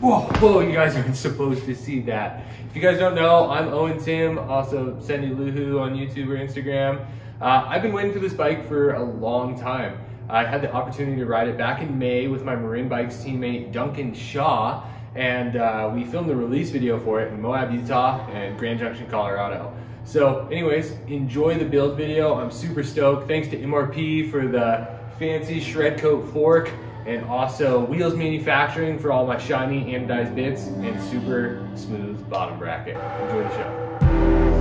Whoa, whoa, you guys aren't supposed to see that. If you guys don't know, I'm Owen Timm, also Sendy Lu Hoo on YouTube or Instagram. Uh, I've been waiting for this bike for a long time. I had the opportunity to ride it back in May with my Marin Bikes teammate Duncan Shaw, and uh, we filmed the release video for it in Moab, Utah and Grand Junction, Colorado. So anyways, enjoy the build video. I'm super stoked. Thanks to MRP for the fancy shred coat fork and also Wheels Manufacturing for all my shiny anodized bits and super smooth bottom bracket. Enjoy the show.